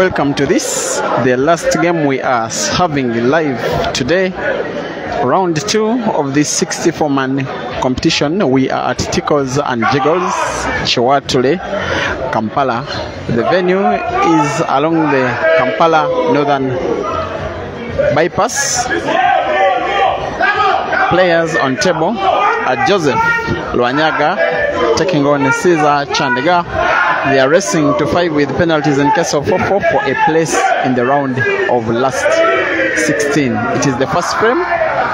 Welcome to this, the last game we are having live today. Round two of this 64 man competition. We are at Tickles and Jiggles, Chiwatule, Kampala. The venue is along the Kampala Northern Bypass. Players on table are Joseph Luanyaga taking on Caesar Chandega. They are racing to five with penalties in case of 4 4 for a place in the round of last 16. It is the first frame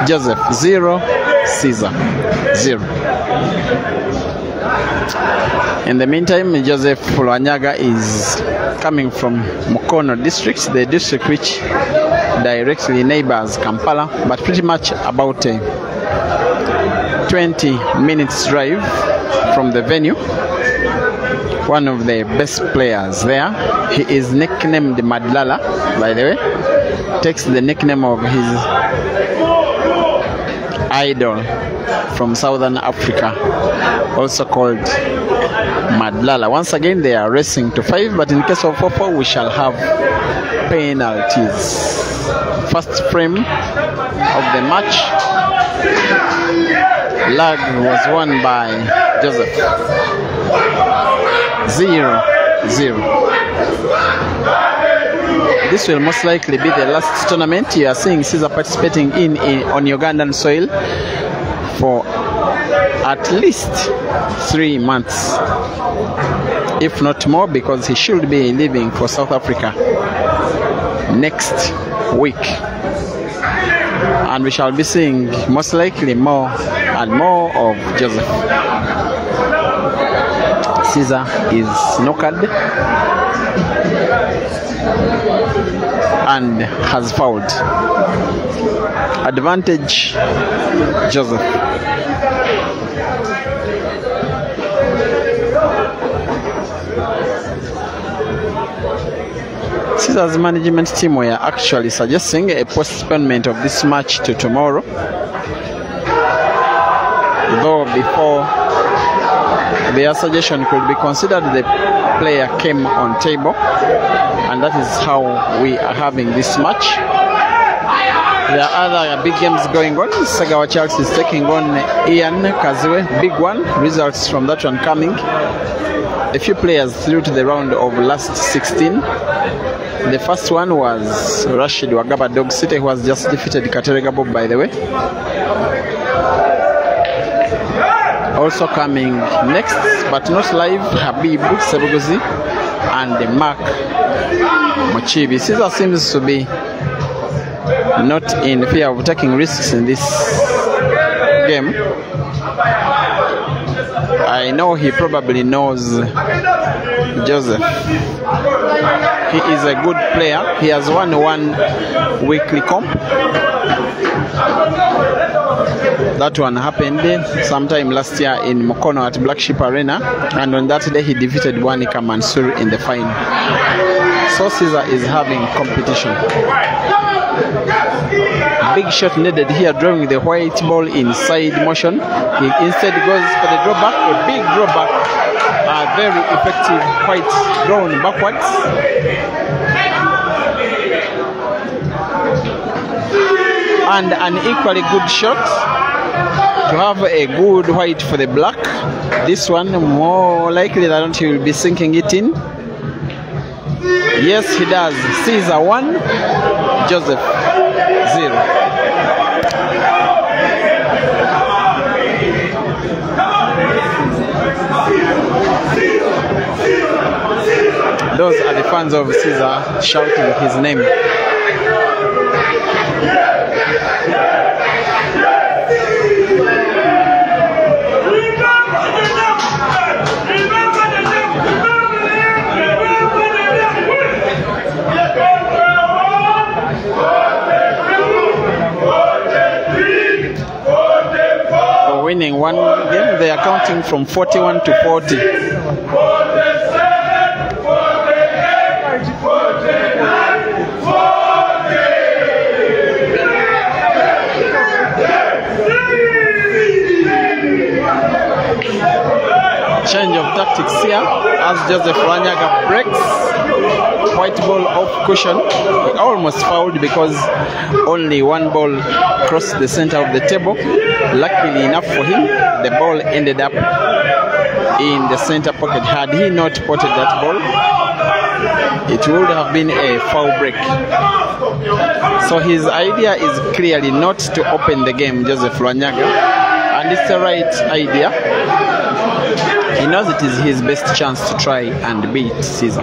Joseph 0, Caesar 0. In the meantime, Joseph Lwanyaga is coming from Mukono district, the district which directly neighbors Kampala, but pretty much about a 20 minutes drive from the venue one of the best players there. He is nicknamed Madlala, by the way. Takes the nickname of his idol from Southern Africa, also called Madlala. Once again, they are racing to five, but in case of 4 4, we shall have penalties. First frame of the match. Lag was won by Joseph zero. Zero. This will most likely be the last tournament you are seeing Caesar participating in, in on Ugandan soil for at least three months. If not more because he should be leaving for South Africa next week. And we shall be seeing most likely more and more of Joseph Caesar is knockered and has fouled. Advantage Joseph. Caesar's management team were actually suggesting a postponement of this match to tomorrow. Though before their suggestion could be considered the player came on table and that is how we are having this match. There are other big games going on. Sagawa Charles is taking on Ian Kazue big one. Results from that one coming. A few players through to the round of last 16 the first one was Rashid Wagaba Dog City who has just defeated Katerega Bob by the way also coming next but not live Habib Sebuguzi and Mark Mochibi. Caesar seems to be not in fear of taking risks in this game. I know he probably knows Joseph. He is a good player. He has won one weekly comp that one happened sometime last year in Mukono at Black Sheep Arena, and on that day he defeated Wanika Mansur in the final. So Caesar is having competition. Big shot needed here, drawing the white ball inside motion. He instead goes for the drawback, a big drawback, a very effective white drawn backwards. And an equally good shot to have a good white for the black. This one more likely than not he will be sinking it in. Yes, he does. Caesar one, Joseph zero. Those are the fans of Caesar shouting his name. Winning one game. They are counting from 41 to 40. Change of tactics here as Joseph Wanyaga breaks white ball off cushion. Almost fouled because only one ball crossed the center of the table. Luckily enough for him, the ball ended up in the center pocket. Had he not potted that ball, it would have been a foul break. So his idea is clearly not to open the game, Joseph Lwanyaga, and it's the right idea. He knows it is his best chance to try and beat Caesar.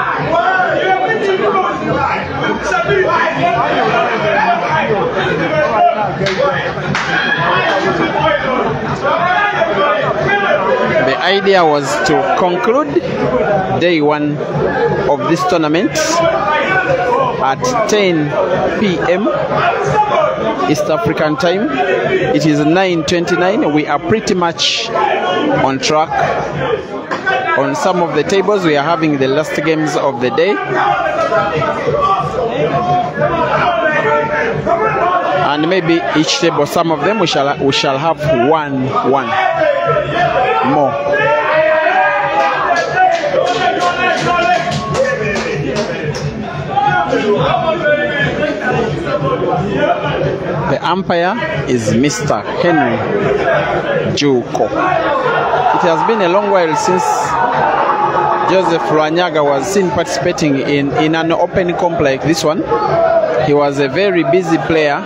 idea was to conclude day one of this tournament at 10 p.m. East African time. It is 9:29. We are pretty much on track. On some of the tables, we are having the last games of the day. And maybe each table, some of them we shall we shall have one one The umpire is Mr. Henry Juko. It has been a long while since Joseph Lwanyaga was seen participating in, in an open comp like this one. He was a very busy player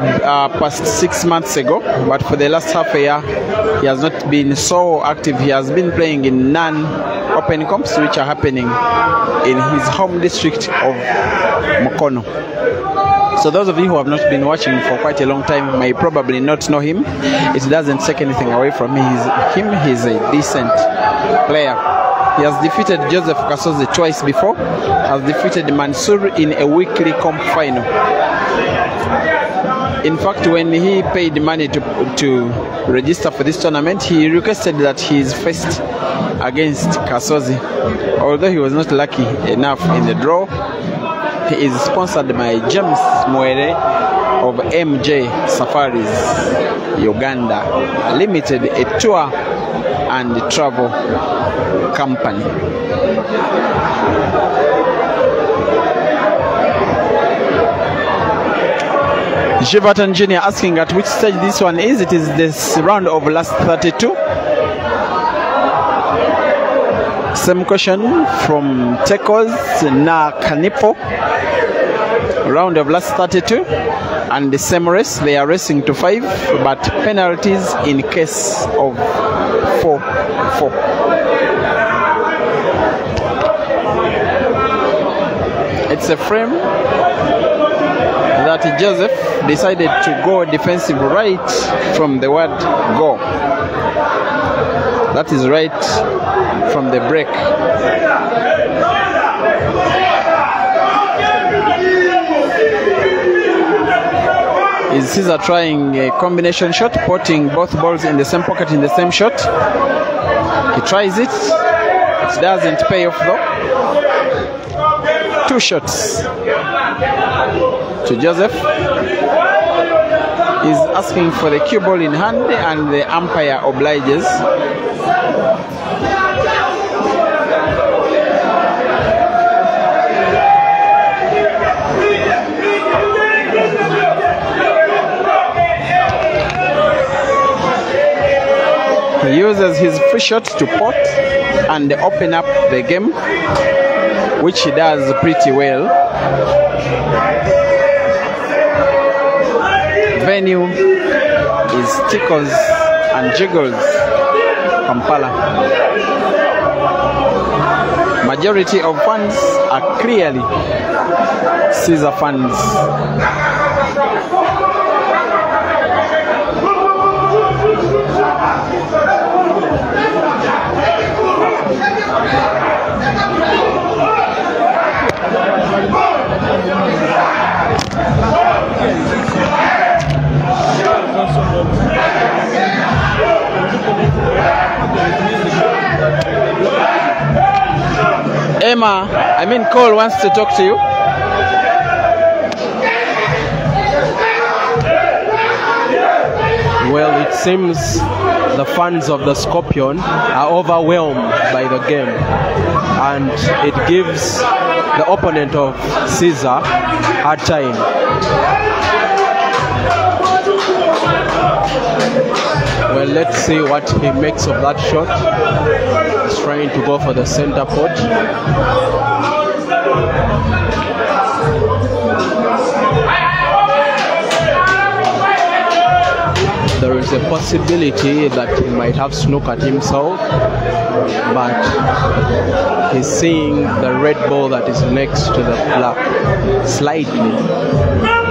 uh, past six months ago, but for the last half a year, he has not been so active. He has been playing in non open comps, which are happening in his home district of Mukono. So those of you who have not been watching for quite a long time may probably not know him. It doesn't take anything away from him. He's a decent player. He has defeated Joseph Kasozi twice before, has defeated Mansour in a weekly comp final. In fact, when he paid money to, to register for this tournament, he requested that he is against Kasozi. Although he was not lucky enough in the draw, he is sponsored by James Mwere of MJ Safaris Uganda Limited, a tour and travel company. Jiverton Jr. asking at which stage this one is. It is this round of last 32. Same question from Tekos na Kanipo. Round of last 32. And the same race, they are racing to five, but penalties in case of 4 4. It's a frame that Joseph decided to go defensive right from the word go. That is right from the break. Is Caesar trying a combination shot, putting both balls in the same pocket in the same shot? He tries it. It doesn't pay off though. Two shots to Joseph. He's asking for the cue ball in hand and the umpire obliges. He uses his free shot to pot and open up the game, which he does pretty well. menu is Tickles and Jiggles, Kampala. Majority of fans are clearly Caesar fans. Emma, I mean Cole wants to talk to you. Well, it seems the fans of the Scorpion are overwhelmed by the game, and it gives the opponent of Caesar a time. Well, let's see what he makes of that shot. He's trying to go for the center pot. there is a possibility that he might have snookered himself, but he's seeing the red ball that is next to the black slightly.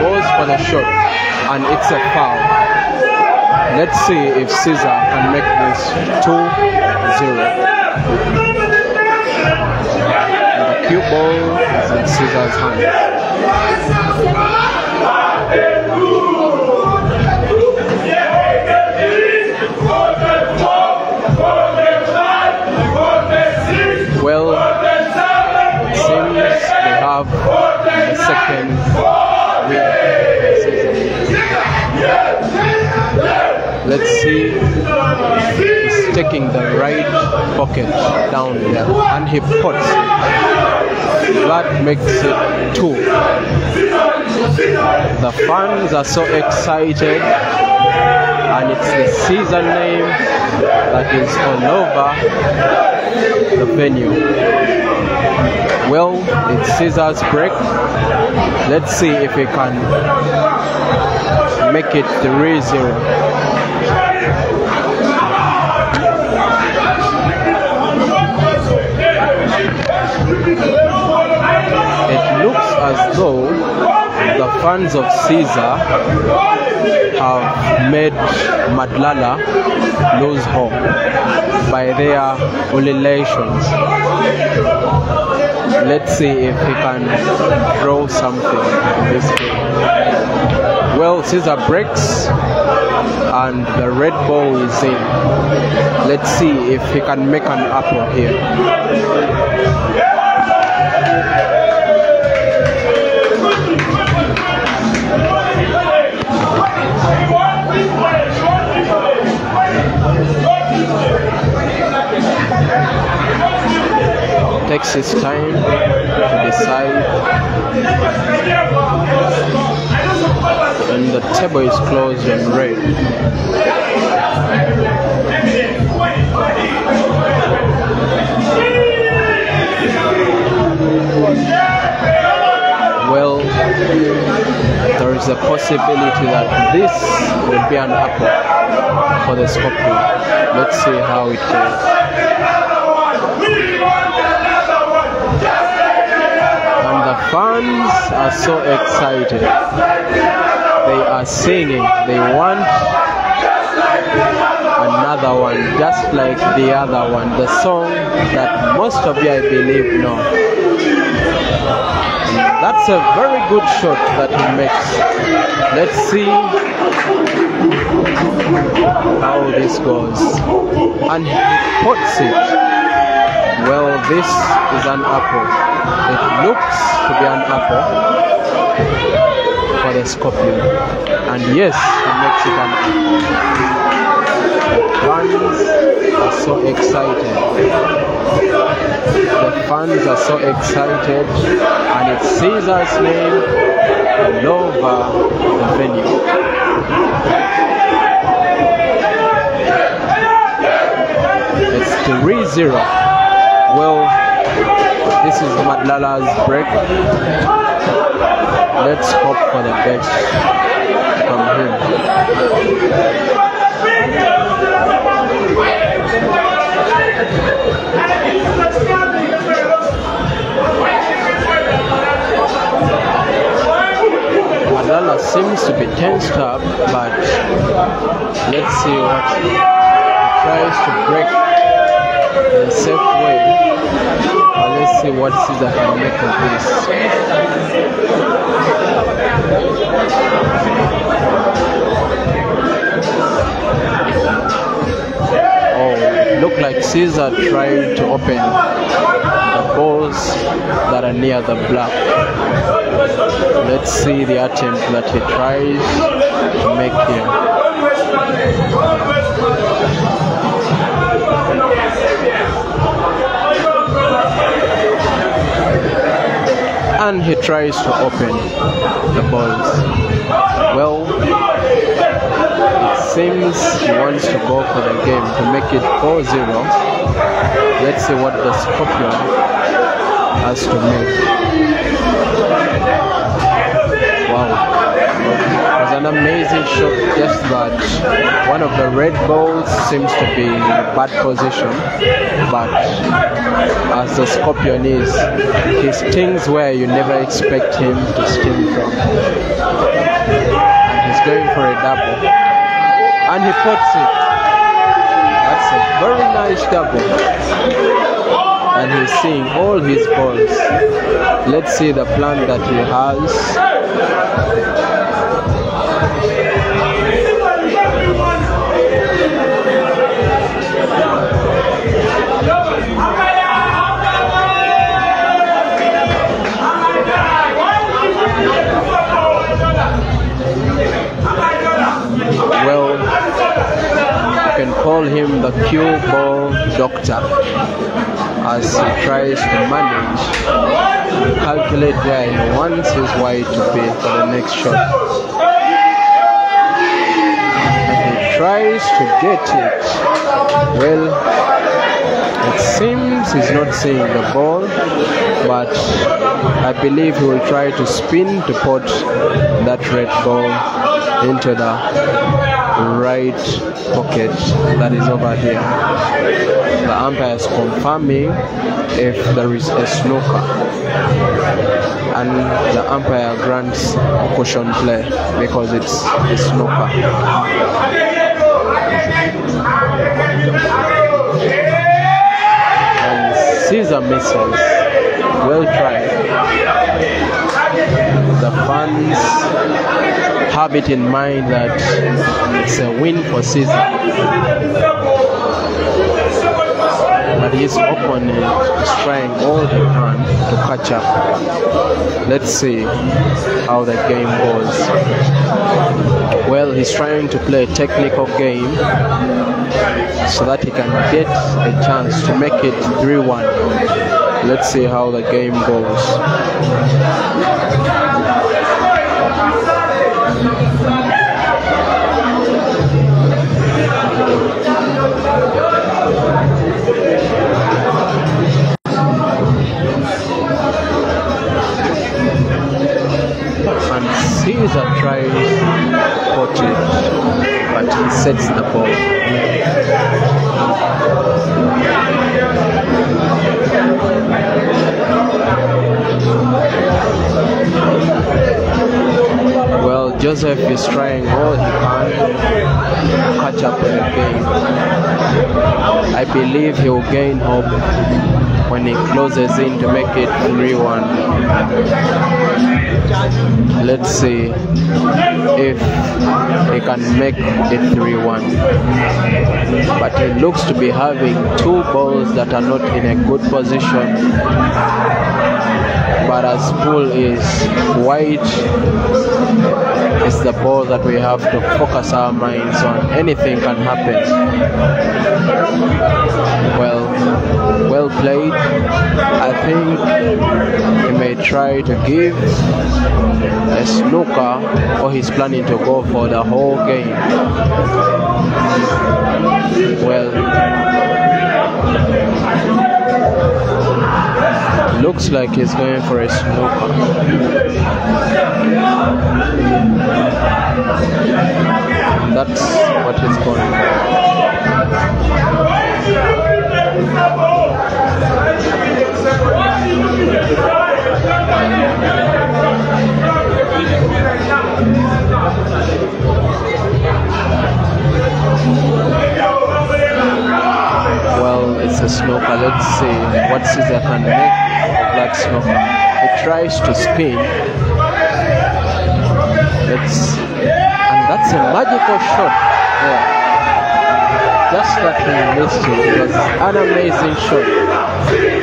Goes for the shot, and it's a foul. Let's see if Caesar can make this 2-0. And the cue ball is in Caesar's hand. Have the second win. Let's see. He's taking the right pocket down there and he puts. That makes it two. The fans are so excited and it's the season name that is all over the venue. Well, it's Caesar's break. Let's see if he can make it 3 0. It looks as though the fans of Caesar have made Madlala lose hope by their ululations. Let's see if he can throw something in this game. Well, Caesar breaks and the red ball is in. Let's see if he can make an apple here. Takes his time to decide and the table is closed and red. Well, there is a possibility that this will be an apple for the Scorpion. Let's see how it goes. Fans are so excited. They are singing. They want another one, just like the other one. The song that most of you, I believe, know. That's a very good shot that he makes. Let's see how this goes. And he puts it. Well, this is an apple. It looks to be an apple for the scorpion. And yes, he makes it an apple. Fans are so excited. The fans are so excited, and it Caesar's name all over the venue. It's 3 0. Well, this is Madlala's break. Let's hope for the best from him. Madlala seems to be tensed up, but let's see what he tries to break in a safe way. Let's see what Caesar can make of this. Oh, it looked like Caesar tried to open the balls that are near the block. Let's see the attempt that he tries to make here. And he tries to open the balls. Well, it seems he wants to go for the game to make it 4 0. Let's see what the Scorpion has to make. Wow. An amazing shot, just that one of the red balls seems to be in a bad position. But as the Scorpion is, he stings where you never expect him to sting from. And he's going for a double. And he puts it. That's a very nice double. And he's seeing all his balls. Let's see the plan that he has. Well, you can call him the cue ball doctor as he tries to manage, calculate where he wants his white to be for the next shot. Tries to get it. Well, it seems he's not seeing the ball, but I believe he will try to spin to put that red ball into the right pocket that is over here. The umpire is confirming if there is a snooker, and the umpire grants caution play because it's a snooker. And Caesar misses. Well tried. The fans have it in mind that it's a win for Caesar. But his opponent is trying all he can to catch up. Let's see how the game goes. Well, he's trying to play a technical game so that he can get a chance to make it 3 1. Let's see how the game goes. Caesar tries put it, but he sets the ball. Well, Joseph is trying all he can to catch up with the game. I believe he will gain hope when he closes in to make it 3 1. Let's see if he can make it 3 1. But he looks to be having two balls that are not in a good position. But as pool is white, it's the ball that we have to focus our minds on. Anything can happen. Well, well played. I think try to give a snooker or he's planning to go for the whole game. Well, looks like he's going for a snooker. That's what he's going for. Well, it's a snooker. Let's see what Caesar can make that snooker. He tries to spin, Let's and that's a magical shot. Yeah. Just that he missed it. It was an amazing shot.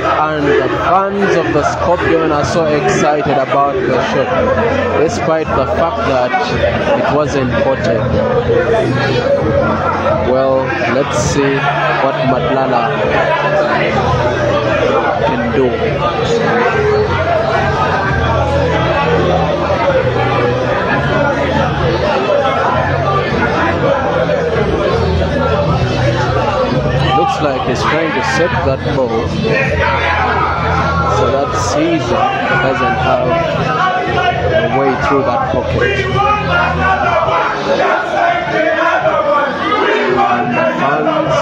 And the fans of the Scorpion are so excited about the shot, despite the fact that it wasn't potted. Well, let's see what Madlala can do. Like he's trying to set that ball so that Caesar doesn't have a way through that pocket. And the fans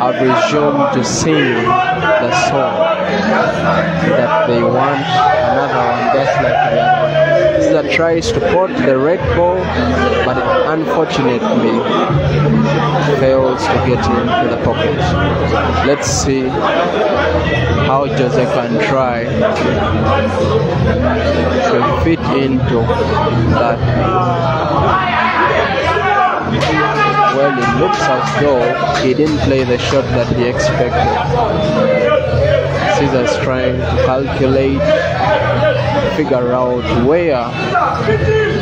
have resumed to sing the song that they want another one just like the other one. Caesar tries to pot the red ball, but unfortunately fails to get into the pocket. Let's see how Jose can try to fit into that. Well, it looks as though he didn't play the shot that he expected. Caesar's trying to calculate, figure out where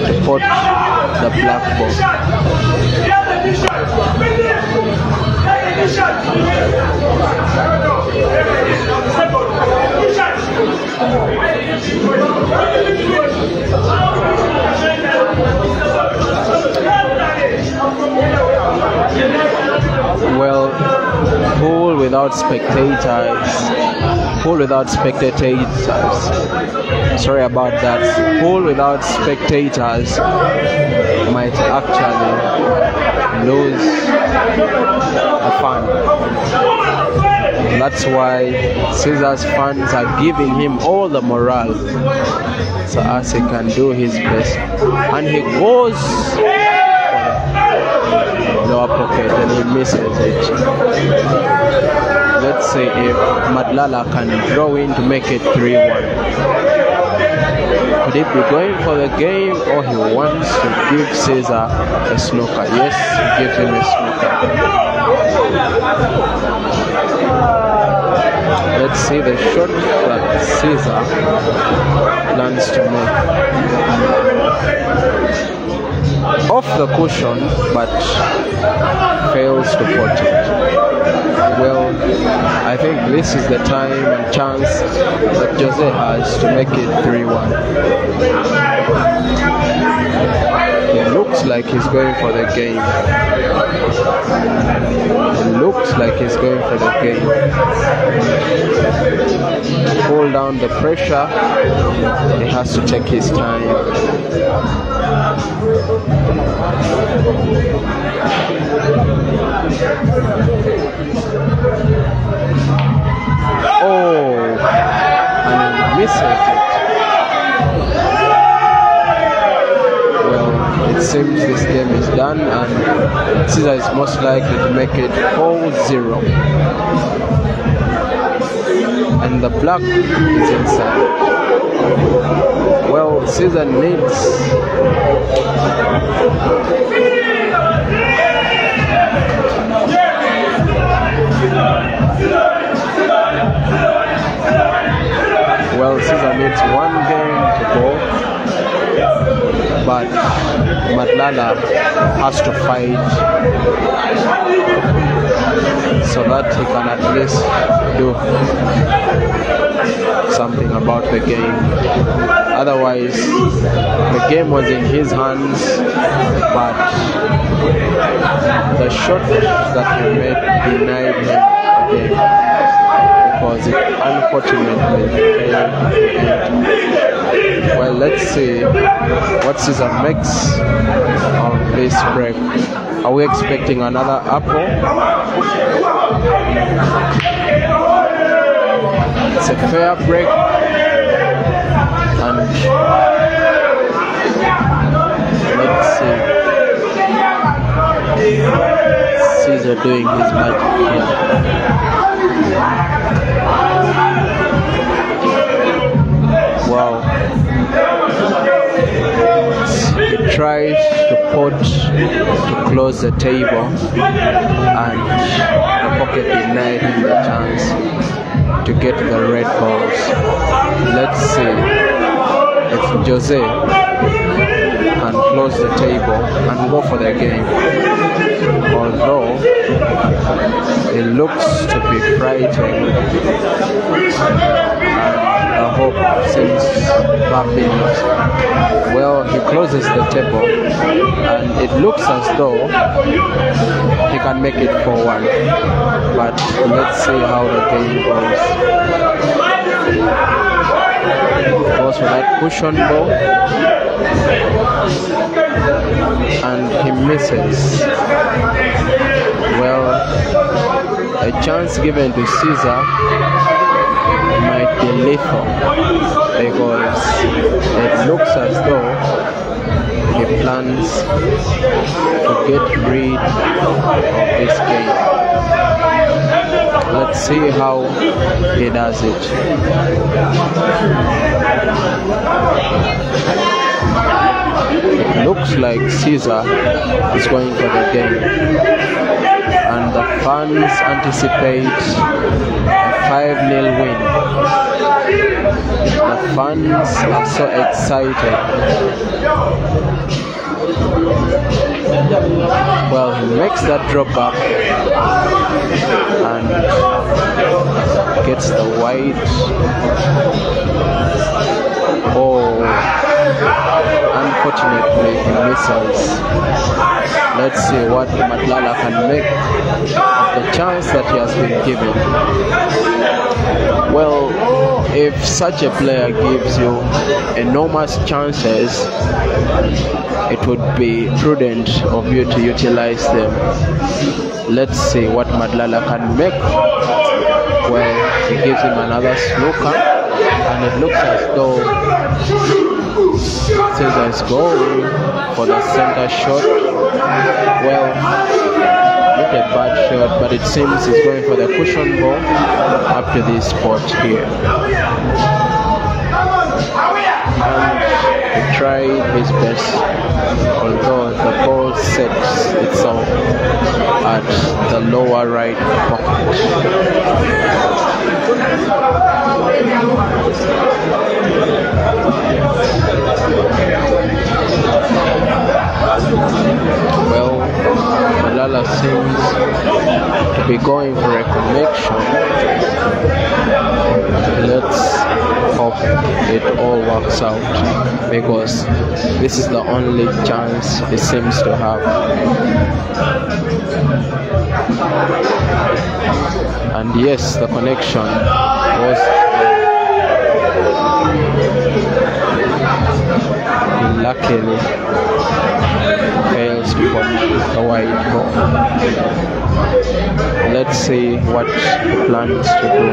to put the black ball. Well, pool without spectators. Pool without spectators. Sorry about that. Pool without spectators might actually lose a fan. That's why Caesar's fans are giving him all the morale so as he can do his best. And he goes lower pocket and he misses it. Let's see if Madlala can draw in to make it 3 1. Could he be going for the game or he wants to give Caesar a snooker? Yes, give him a snooker. Let's see the shot that Caesar plans to make off the cushion but fails to put it. Well, I think this is the time and chance that Jose has to make it 3 1. It looks like he's going for the game. It looks like he's going for the game. Hold down the pressure. He has to take his time. Oh, and misses seems this game is done, and Caesar is most likely to make it 4 0. And the black is inside. Well, Caesar needs well, Caesar needs one game to go, but Madlala has to fight so that he can at least do something about the game. Otherwise, the game was in his hands, but the shot that he made denied him the game because it unfortunately failed. Well, let's see what Caesar makes of this break. Are we expecting another apple? It's a fair break. And let's see. Caesar doing his magic here. tries to put to close the table and the pocket denied him the chance to get the red balls. Let's see if Jose can close the table and go for the game. Although he looks to be frightened hope wrapping Well, he closes the table and it looks as though he can make it for one. But let's see how the game goes. Goes for that cushion ball and he misses. Well, a chance given to Caesar might be lethal because it looks as though he plans to get rid of this game. Let's see how he does it. It looks like Caesar is going for the game and the fans anticipate a 5 0 win. The fans are so excited. Well, he makes that drop up and gets the white. Oh, unfortunately, he misses. Let's see what Madlala can make of the chance that he has been given. Well, if such a player gives you enormous chances, it would be prudent of you to utilize them. Let's see what Madlala can make. Well, he gives him another snooker, and it looks as though Caesar is going for the center shot. Well, not a bad shot, but it seems he's going for the cushion ball up to this spot here. He tried his best, although the ball sets itself at the lower right pocket. Going for a connection. Let's hope it all works out because this is the only chance he seems to have. And yes, the connection was luckily fails to put the white ball. Let's see what he plans to do.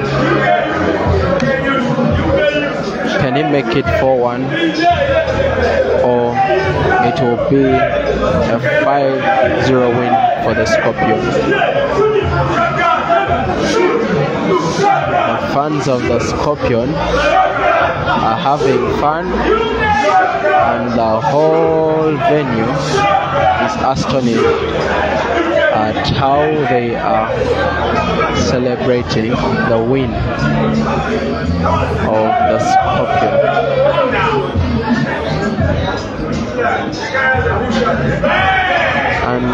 Can he make it 4 1 or it will be a 5 0 win for the Scorpions? The fans of the Scorpion are having fun and the whole venue is astonished at how they are celebrating the win of the Scorpion. And.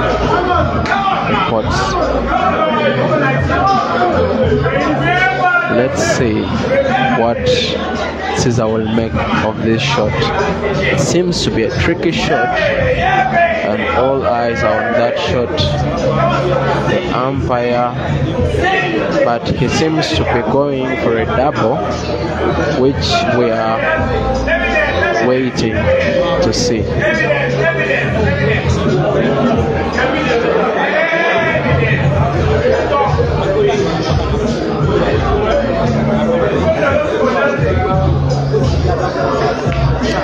Let's see what Caesar will make of this shot. It seems to be a tricky shot, and all eyes are on that shot. The umpire, but he seems to be going for a double, which we are waiting to see.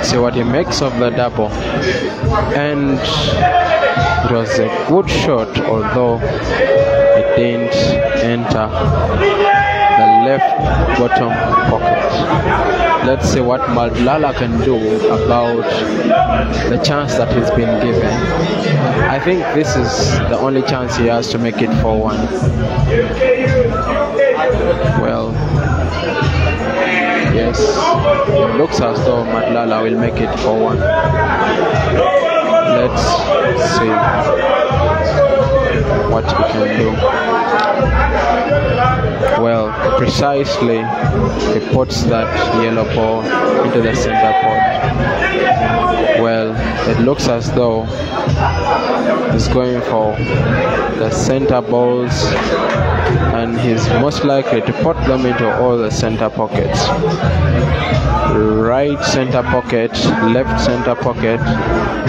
See what he makes of the double? And it was a good shot although it didn't enter the left bottom pocket let's see what Madlala can do about the chance that he's been given. I think this is the only chance he has to make it 4 1. Well, yes, it looks as though Madlala will make it 4 1. Let's see what he can do. Well, precisely, he puts that yellow ball into the center pot. Well, it looks as though he's going for the center balls and he's most likely to put them into all the center pockets right center pocket left center pocket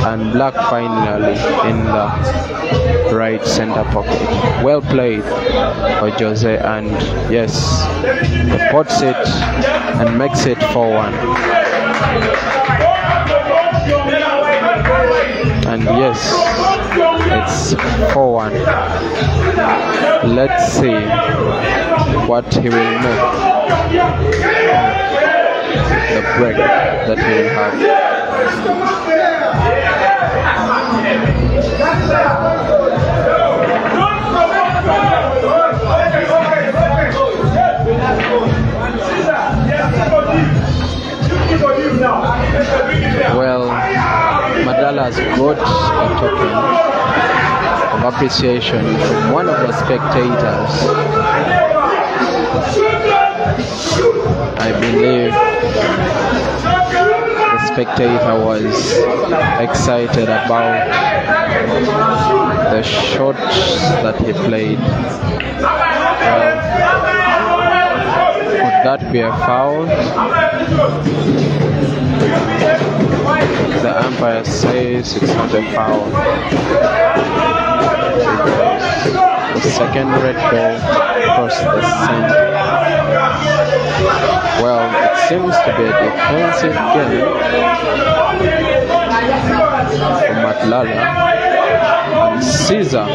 and black finally in the right center pocket. Well played by Jose and yes puts it and makes it 4-1 and yes it's 4-1 let's see what he will make. The break that he will have. Well, Madlala has got a token of appreciation from one of the spectators. I believe spectator was excited about the shots that he played. Well, that be a foul? The umpire says it's not a foul. The second red ball across the center. Well, it seems to be a defensive game for Madlala, and Caesar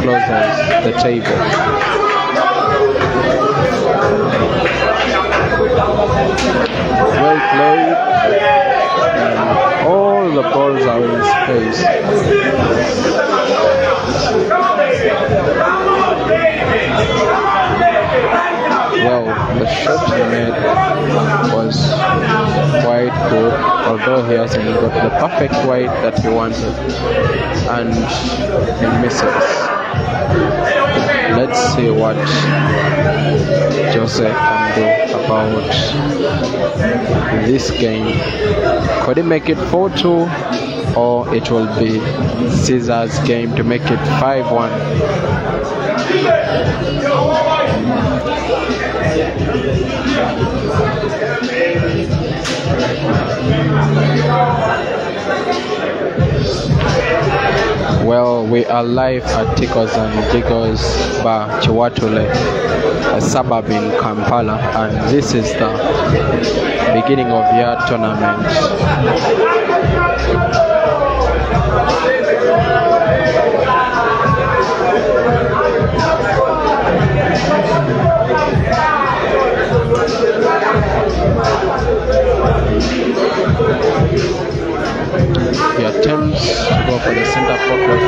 closes the table. Well played, and all the balls are in space. Perfect weight that he wanted, and he misses. Let's see what Jose can do about this game. Could he make it 4 2? Or it will be Caesar's game to make it 5 1. Well, we are live at Tikos and Jigos Bar Chiwatule, a suburb in Kampala, and this is the beginning of your tournament. Attempts to go for the center pocket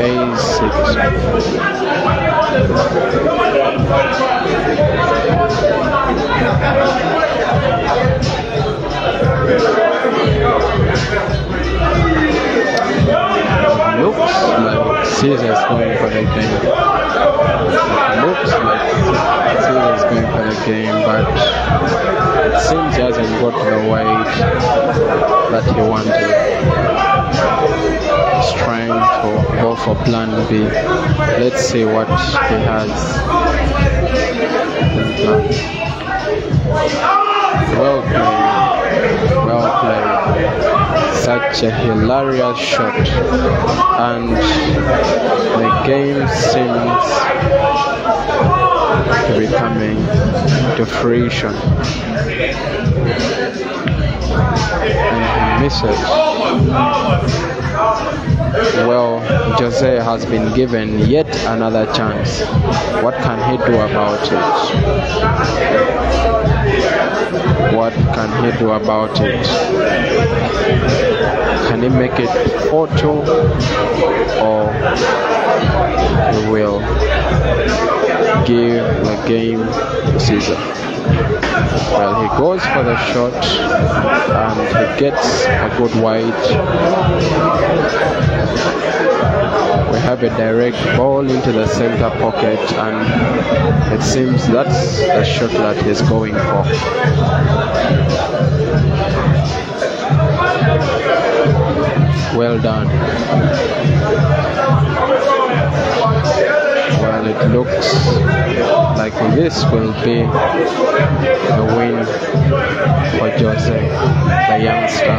failed uh, to Looks like Caesar's going for the game. Looks like Caesar's going for the game, but it seems he hasn't got the weight that he wanted. He's trying to go for plan B. Let's see what he has. Well played. Well played such a hilarious shot and the game seems to be coming to fruition and he misses Well, Jose has been given yet another chance. What can he do about it? Can you do about it? Can you make it 4 2 or he will give the game to? Well, he goes for the shot and he gets a good wide. We have a direct ball into the center pocket, and it seems that's the shot that he's going for. Well done. Well, it looks like this will be the win for Jose, the youngster.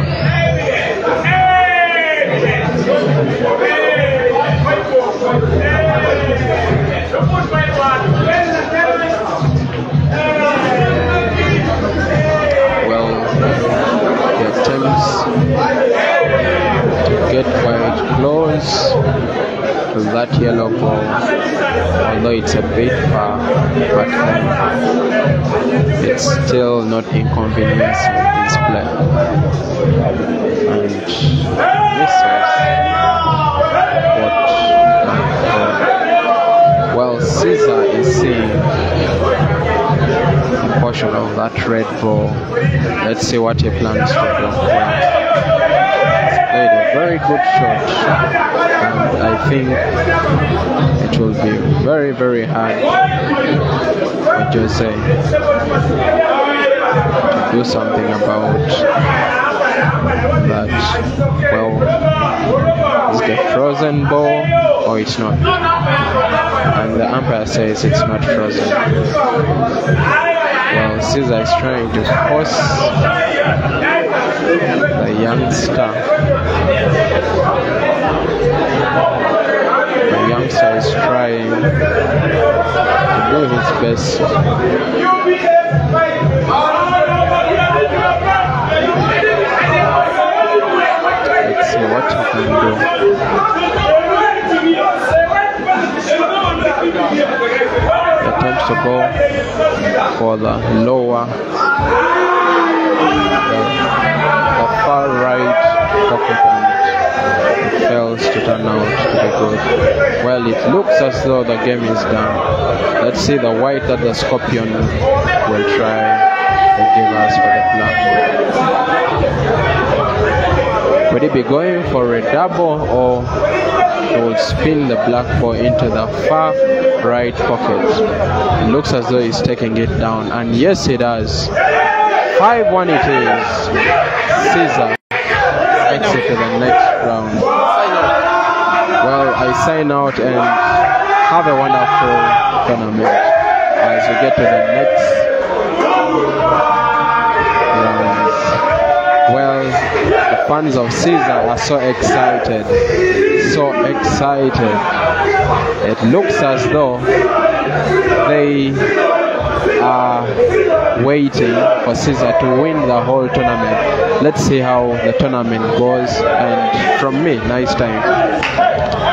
Well, he attempts to get quite close that yellow ball, although it's a bit far, but um, it's still not inconveniencing his play. And this is what uh, well Caesar is seeing a portion of that red ball. Let's see what he plans to do. Very good shot and I think it will be very very hard for Jose to do something about that. Well, is the frozen ball or it's not? And the umpire says it's not frozen. Well, Caesar is trying to force the youngster. The youngster is trying to do his best. Let's see what he can do. Attempts to go for the lower, the, far right it fails to turn out to be good. Well, it looks as though the game is done. Let's see the white that the Scorpion will try to give us for the black. Would he be going for a double or he will spin the black ball into the far right pocket? It looks as though he's taking it down, and yes, he does. 5 1 it is. Caesar exit to the next round. Well, I sign out and have a wonderful tournament as we get to the next round. Well, the fans of Caesar are so excited, so excited. It looks as though they are waiting for Caesar to win the whole tournament. Let's see how the tournament goes. And from me, nice time.